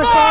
the fire!